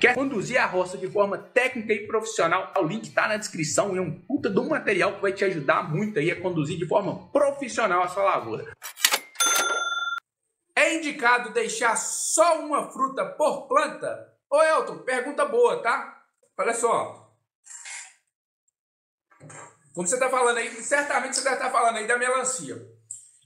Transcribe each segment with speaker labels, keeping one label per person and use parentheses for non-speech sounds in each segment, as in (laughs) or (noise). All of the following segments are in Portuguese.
Speaker 1: Quer conduzir a roça de forma técnica e profissional? O link está na descrição e é um puta um material que vai te ajudar muito aí a conduzir de forma profissional a sua lavoura. É indicado deixar só uma fruta por planta? Ô Elton, pergunta boa, tá? Olha só. Como você está falando aí, certamente você deve estar tá falando aí da melancia.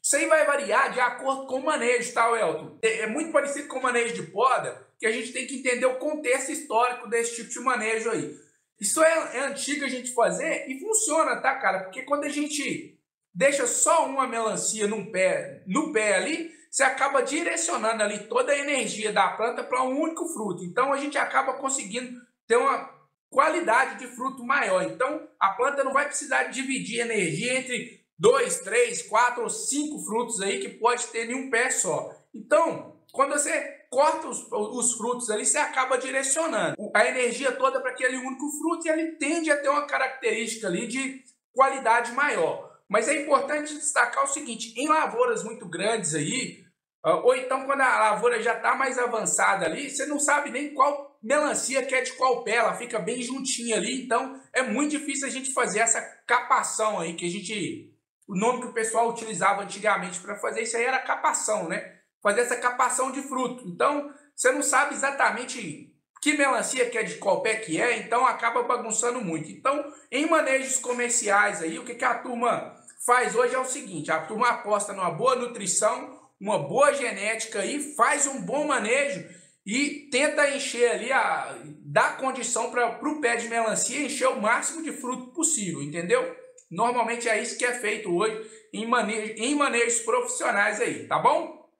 Speaker 1: Isso aí vai variar de acordo com o manejo, tá, Elton? É muito parecido com o manejo de poda, que a gente tem que entender o contexto histórico desse tipo de manejo aí. Isso é, é antigo a gente fazer e funciona, tá, cara? Porque quando a gente deixa só uma melancia num pé, no pé ali, você acaba direcionando ali toda a energia da planta para um único fruto. Então a gente acaba conseguindo ter uma qualidade de fruto maior. Então a planta não vai precisar dividir energia entre dois, três, quatro ou cinco frutos aí que pode ter em um pé só. Então, quando você corta os, os frutos ali, você acaba direcionando a energia toda para aquele único fruto e ele tende a ter uma característica ali de qualidade maior. Mas é importante destacar o seguinte: em lavouras muito grandes aí, ah, ou então quando a lavoura já está mais avançada ali, você não sabe nem qual melancia que é de qual pé, ela fica bem juntinha ali, então é muito difícil a gente fazer essa capação aí, que a gente. O nome que o pessoal utilizava antigamente para fazer isso aí era capação, né? fazer essa capação de fruto. Então, você não sabe exatamente que melancia que é de qual pé que é, então acaba bagunçando muito. Então, em manejos comerciais aí, o que, que a turma faz hoje é o seguinte, a turma aposta numa boa nutrição, uma boa genética aí, faz um bom manejo e tenta encher ali, a, dar condição para o pé de melancia encher o máximo de fruto possível, entendeu? Normalmente é isso que é feito hoje em, manejo, em manejos profissionais aí, tá bom?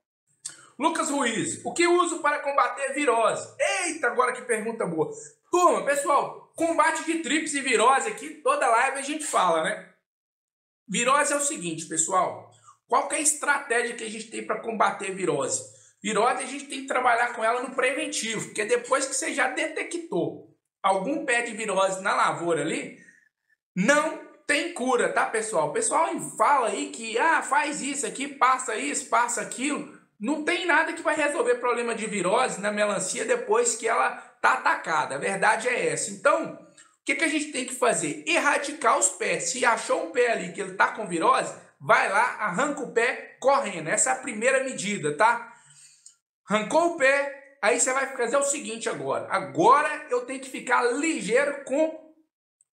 Speaker 1: Lucas Ruiz, o que uso para combater virose? Eita, agora que pergunta boa. Turma, pessoal, combate de trips e virose aqui, toda live a gente fala, né? Virose é o seguinte, pessoal. Qual é a estratégia que a gente tem para combater virose? Virose a gente tem que trabalhar com ela no preventivo, porque depois que você já detectou algum pé de virose na lavoura ali, não tem cura, tá, pessoal? O pessoal fala aí que ah, faz isso aqui, passa isso, passa aquilo. Não tem nada que vai resolver problema de virose na melancia depois que ela está atacada. A verdade é essa. Então, o que, que a gente tem que fazer? Erradicar os pés. Se achou um pé ali que ele está com virose, vai lá, arranca o pé correndo. Essa é a primeira medida, tá? Arrancou o pé, aí você vai fazer o seguinte agora. Agora eu tenho que ficar ligeiro com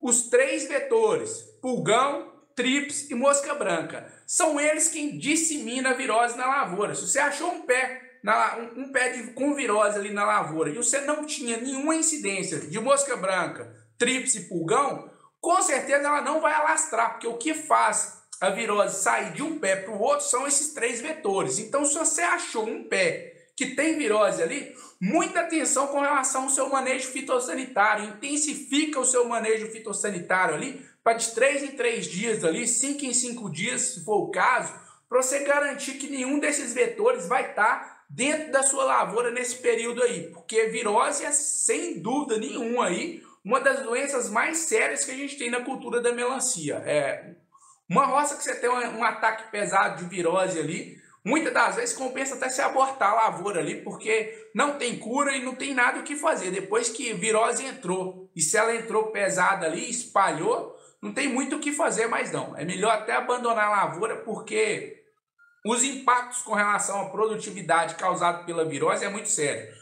Speaker 1: os três vetores: pulgão, trips e mosca branca. São eles quem dissemina a virose na lavoura. Se você achou um pé, na, um, um pé de, com virose ali na lavoura e você não tinha nenhuma incidência de mosca branca, trips e pulgão, com certeza ela não vai alastrar, porque o que faz a virose sair de um pé para o outro são esses três vetores. Então, se você achou um pé que tem virose ali, muita atenção com relação ao seu manejo fitossanitário. Intensifica o seu manejo fitossanitário ali, para de 3 em 3 dias ali, 5 em 5 dias, se for o caso, para você garantir que nenhum desses vetores vai estar tá dentro da sua lavoura nesse período aí, porque virose é sem dúvida nenhuma aí uma das doenças mais sérias que a gente tem na cultura da melancia. É uma roça que você tem um, um ataque pesado de virose ali, muitas das vezes compensa até se abortar a lavoura ali, porque não tem cura e não tem nada o que fazer. Depois que virose entrou, e se ela entrou pesada ali, espalhou, não tem muito o que fazer mais não. É melhor até abandonar a lavoura porque os impactos com relação à produtividade causado pela virose é muito sério.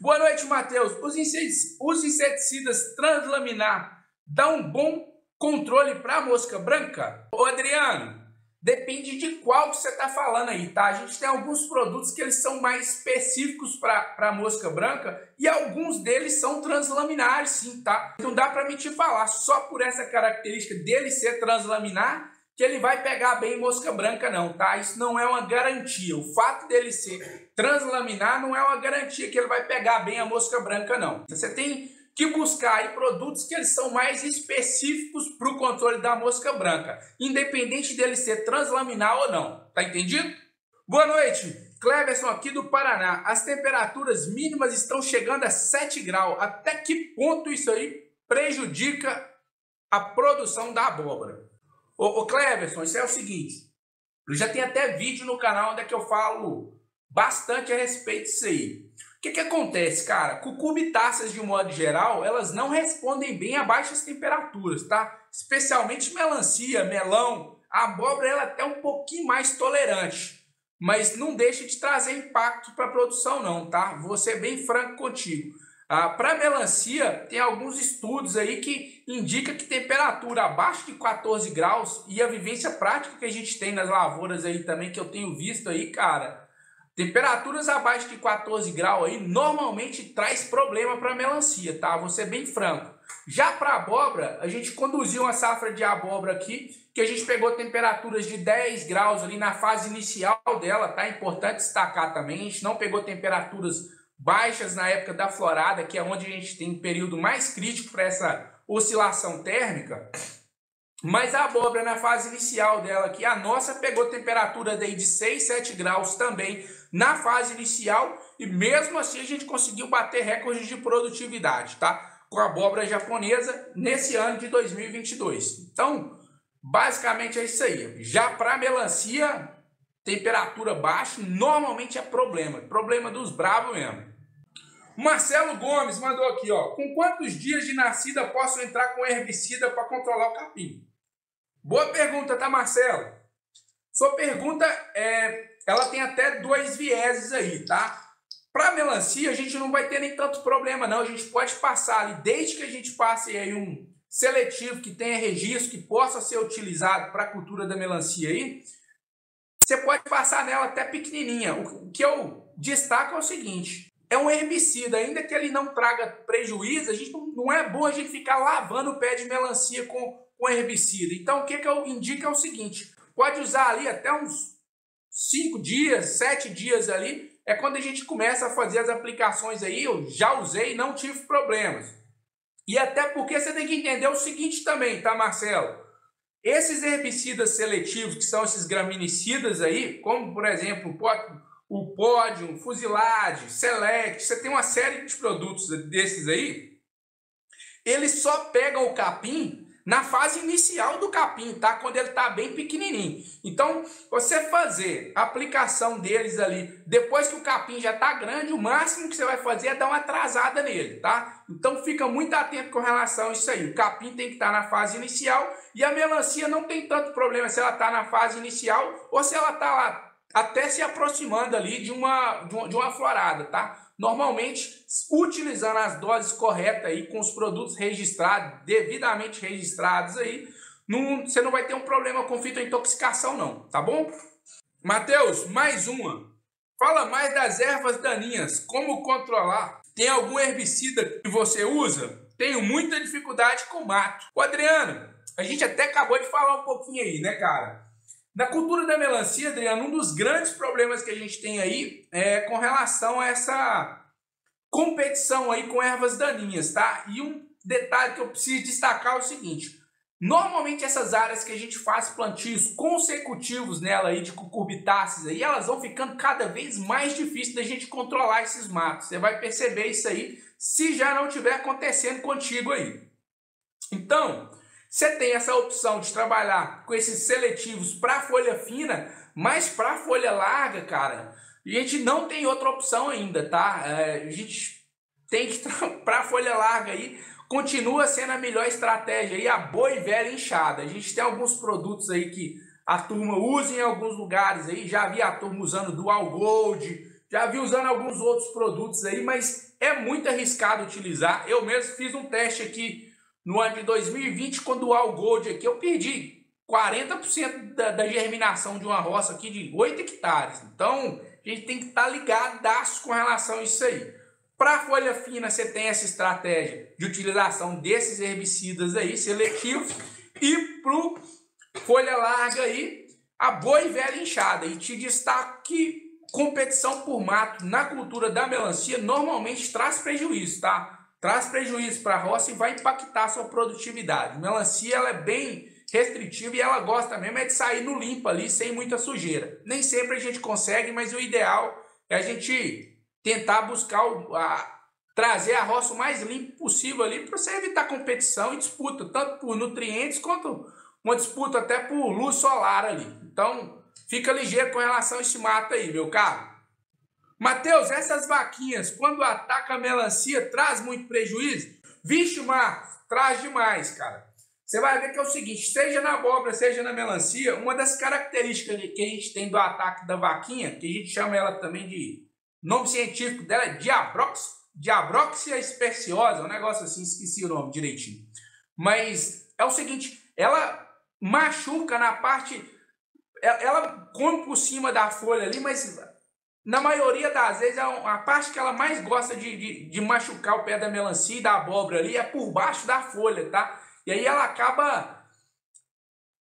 Speaker 1: Boa noite, Matheus. Os inseticidas translaminar dão um bom controle para a mosca branca? Ô Adriano, Depende de qual que você está falando aí, tá? A gente tem alguns produtos que eles são mais específicos para a mosca branca e alguns deles são translaminares, sim, tá? Não dá para me te falar só por essa característica dele ser translaminar que ele vai pegar bem mosca branca, não, tá? Isso não é uma garantia. O fato dele ser translaminar não é uma garantia que ele vai pegar bem a mosca branca, não. Você tem que buscar aí produtos que eles são mais específicos para o controle da mosca branca, independente dele ser translaminar ou não. Tá entendido? Boa noite, Cleverson aqui do Paraná. As temperaturas mínimas estão chegando a 7 graus. Até que ponto isso aí prejudica a produção da abóbora? Ô, ô Cleverson, isso é o seguinte. Eu já tenho até vídeo no canal onde é que eu falo bastante a respeito disso aí. O que, que acontece, cara? Cucurbitáceas, de um modo geral, elas não respondem bem a baixas temperaturas, tá? Especialmente melancia, melão, a abóbora ela é até um pouquinho mais tolerante, mas não deixa de trazer impacto para a produção não, tá? Vou ser bem franco contigo. Ah, para melancia, tem alguns estudos aí que indicam que temperatura abaixo de 14 graus e a vivência prática que a gente tem nas lavouras aí também, que eu tenho visto aí, cara, Temperaturas abaixo de 14 graus aí normalmente traz problema para melancia, tá? Vou ser bem franco. Já para abóbora, a gente conduziu uma safra de abóbora aqui, que a gente pegou temperaturas de 10 graus ali na fase inicial dela, tá? Importante destacar também, a gente não pegou temperaturas baixas na época da florada, que é onde a gente tem um período mais crítico para essa oscilação térmica. Mas a abóbora na fase inicial dela aqui, a nossa pegou temperatura daí de 6, 7 graus também na fase inicial e mesmo assim a gente conseguiu bater recordes de produtividade, tá? Com a abóbora japonesa nesse ano de 2022. Então, basicamente é isso aí. Já para melancia, temperatura baixa normalmente é problema, problema dos bravos mesmo. Marcelo Gomes mandou aqui, ó. Com quantos dias de nascida posso entrar com herbicida para controlar o capim? Boa pergunta, tá, Marcelo? Sua pergunta é, ela tem até dois vieses aí, tá? Para melancia, a gente não vai ter nem tanto problema, não. A gente pode passar ali, desde que a gente passe aí um seletivo que tenha registro, que possa ser utilizado para a cultura da melancia aí, você pode passar nela até pequenininha. O que eu destaco é o seguinte, é um herbicida, ainda que ele não traga prejuízo, a gente não, não é bom a gente ficar lavando o pé de melancia com, com herbicida. Então, o que, que eu indico é o seguinte, pode usar ali até uns cinco dias, sete dias ali, é quando a gente começa a fazer as aplicações aí. Eu já usei não tive problemas. E até porque você tem que entender o seguinte também, tá, Marcelo? Esses herbicidas seletivos, que são esses graminicidas aí, como por exemplo o Pódium, Fusilade, Select, você tem uma série de produtos desses aí, eles só pegam o capim na fase inicial do capim, tá? Quando ele tá bem pequenininho. Então, você fazer a aplicação deles ali, depois que o capim já tá grande, o máximo que você vai fazer é dar uma atrasada nele, tá? Então, fica muito atento com relação a isso aí. O capim tem que estar tá na fase inicial e a melancia não tem tanto problema se ela tá na fase inicial ou se ela tá lá até se aproximando ali de uma, de uma, florada, tá? Normalmente, utilizando as doses corretas aí, com os produtos registrados, devidamente registrados aí, não, você não vai ter um problema com fitointoxicação não, tá bom? Matheus, mais uma. Fala mais das ervas daninhas, como controlar? Tem algum herbicida que você usa? Tenho muita dificuldade com mato. O Adriano, a gente até acabou de falar um pouquinho aí, né, cara? Na cultura da melancia, Adriano, um dos grandes problemas que a gente tem aí é com relação a essa competição aí com ervas daninhas, tá? E um detalhe que eu preciso destacar é o seguinte: normalmente essas áreas que a gente faz plantios consecutivos nela aí de cucurbitáceas aí, elas vão ficando cada vez mais difíceis da gente controlar esses matos. Você vai perceber isso aí se já não estiver acontecendo contigo aí. Então, você tem essa opção de trabalhar com esses seletivos para folha fina, mas para folha larga, cara, a gente não tem outra opção ainda, tá? É, a gente tem que para (laughs) folha larga aí, continua sendo a melhor estratégia aí, a boa e velha enxada. A gente tem alguns produtos aí que a turma usa em alguns lugares aí, já vi a turma usando Dual Gold, já vi usando alguns outros produtos aí, mas é muito arriscado utilizar. Eu mesmo fiz um teste aqui no ano de 2020, quando o All Gold aqui, eu perdi 40% da, da germinação de uma roça aqui de 8 hectares. Então, a gente tem que estar tá ligadaço com relação a isso aí. Para folha fina, você tem essa estratégia de utilização desses herbicidas aí, seletivos. E para folha larga aí, a boa e velha enxada. E te destaco que competição por mato na cultura da melancia normalmente traz prejuízo, tá? Traz prejuízo para a roça e vai impactar a sua produtividade. Melancia ela é bem restritiva e ela gosta mesmo é de sair no limpo ali, sem muita sujeira. Nem sempre a gente consegue, mas o ideal é a gente tentar buscar o, a, trazer a roça o mais limpo possível ali para você evitar competição e disputa, tanto por nutrientes quanto uma disputa até por luz solar ali. Então, fica ligeiro com relação a esse mato aí, meu caro. Mateus, essas vaquinhas, quando ataca a melancia, traz muito prejuízo? Vixe, Marcos, traz demais, cara. Você vai ver que é o seguinte, seja na abóbora, seja na melancia, uma das características que a gente tem do ataque da vaquinha, que a gente chama ela também de nome científico dela é Diabrox, Diabroxia especiosa, um negócio assim, esqueci o nome direitinho. Mas é o seguinte, ela machuca na parte, ela come por cima da folha ali, mas na maioria das vezes a parte que ela mais gosta de, de, de machucar o pé da melancia e da abóbora ali é por baixo da folha, tá? E aí ela acaba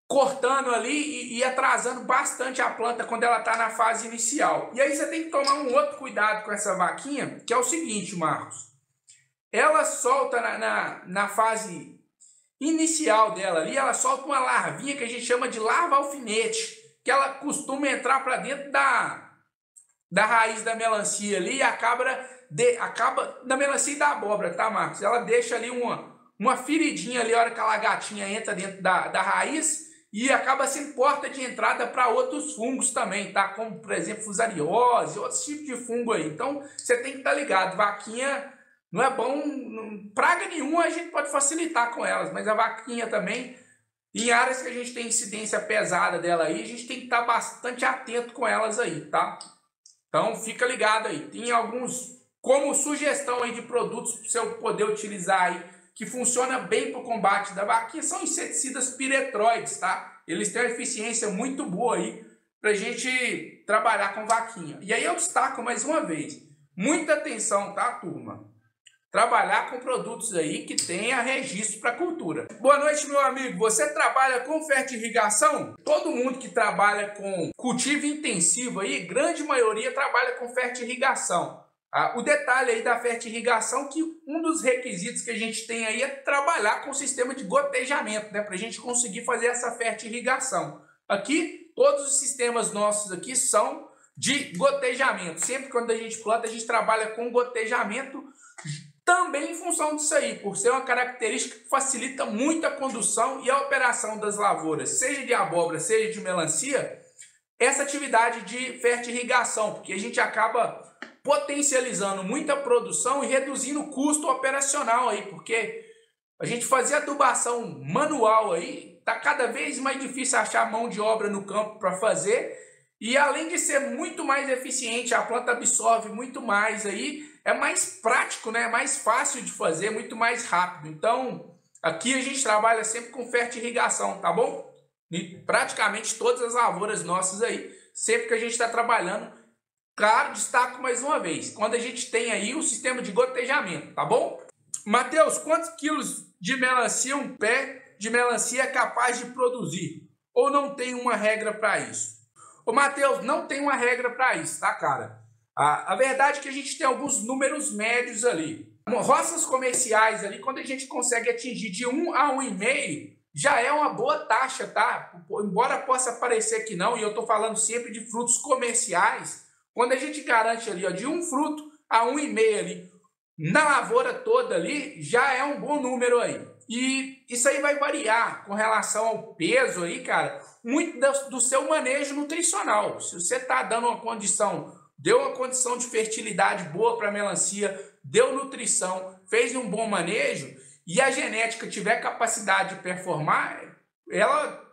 Speaker 1: cortando ali e, e atrasando bastante a planta quando ela está na fase inicial. E aí você tem que tomar um outro cuidado com essa vaquinha, que é o seguinte, Marcos. Ela solta na, na, na fase inicial dela ali, ela solta uma larvinha que a gente chama de larva alfinete, que ela costuma entrar para dentro da, da raiz da melancia ali e acaba, de, acaba da melancia e da abóbora, tá, Marcos? Ela deixa ali uma, uma feridinha ali, a hora que a lagartinha entra dentro da, da raiz e acaba sendo porta de entrada para outros fungos também, tá? Como, por exemplo, fusariose, outros tipos de fungo aí. Então, você tem que estar tá ligado. Vaquinha não é bom, praga nenhuma a gente pode facilitar com elas, mas a vaquinha também, em áreas que a gente tem incidência pesada dela aí, a gente tem que estar tá bastante atento com elas aí, tá? Então, fica ligado aí. Tem alguns, como sugestão aí de produtos para você poder utilizar aí que funciona bem para o combate da vaquinha são inseticidas piretroides, tá? Eles têm uma eficiência muito boa aí para a gente trabalhar com vaquinha. E aí eu destaco mais uma vez, muita atenção, tá, turma? Trabalhar com produtos aí que tenha registro para cultura. Boa noite, meu amigo. Você trabalha com fertirrigação? Todo mundo que trabalha com cultivo intensivo aí, grande maioria trabalha com fertirrigação. Ah, o detalhe aí da fertirrigação que um dos requisitos que a gente tem aí é trabalhar com o sistema de gotejamento, né, para a gente conseguir fazer essa fertirrigação. Aqui, todos os sistemas nossos aqui são de gotejamento. Sempre quando a gente planta, a gente trabalha com gotejamento também em função disso aí, por ser uma característica que facilita muito a condução e a operação das lavouras, seja de abóbora, seja de melancia, essa atividade de fertirrigação, porque a gente acaba potencializando muita produção e reduzindo o custo operacional aí, porque a gente fazia adubação manual aí, tá cada vez mais difícil achar mão de obra no campo para fazer, e além de ser muito mais eficiente, a planta absorve muito mais aí, é mais prático, né? É mais fácil de fazer, muito mais rápido. Então, aqui a gente trabalha sempre com fertirrigação, tá bom? E praticamente todas as lavouras nossas aí, sempre que a gente está trabalhando, Claro, destaco mais uma vez, quando a gente tem aí o sistema de gotejamento, tá bom? Mateus, quantos quilos de melancia um pé de melancia é capaz de produzir? Ou não tem uma regra para isso? Ô Mateus, não tem uma regra para isso, tá, cara? A, a verdade é que a gente tem alguns números médios ali. Roças comerciais ali, quando a gente consegue atingir de 1 a 1,5, já é uma boa taxa, tá? Embora possa parecer que não, e eu estou falando sempre de frutos comerciais, quando a gente garante ali ó, de um fruto a um e meio ali, na lavoura toda ali, já é um bom número aí. E isso aí vai variar com relação ao peso aí, cara, muito do seu manejo nutricional. Se você está dando uma condição, deu uma condição de fertilidade boa para a melancia, deu nutrição, fez um bom manejo, e a genética tiver capacidade de performar, ela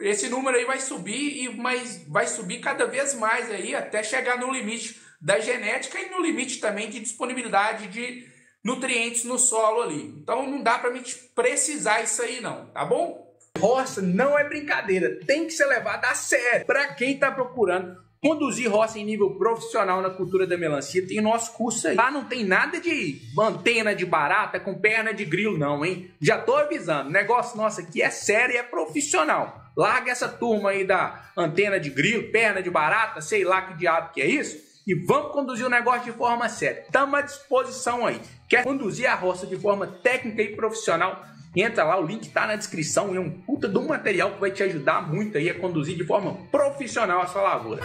Speaker 1: esse número aí vai subir e mas vai subir cada vez mais aí até chegar no limite da genética e no limite também de disponibilidade de nutrientes no solo ali. Então não dá para me precisar isso aí não, tá bom? Roça não é brincadeira, tem que ser levado a sério. Para quem está procurando conduzir roça em nível profissional na cultura da melancia, tem nosso curso aí. Lá não tem nada de antena de barata com perna de grilo não, hein? Já tô avisando, o negócio nosso aqui é sério e é profissional. Larga essa turma aí da antena de grilo, perna de barata, sei lá que diabo que é isso, e vamos conduzir o negócio de forma séria. Estamos à disposição aí. Quer conduzir a roça de forma técnica e profissional? Entra lá, o link está na descrição. É um puta do material que vai te ajudar muito aí a conduzir de forma profissional a sua lavoura.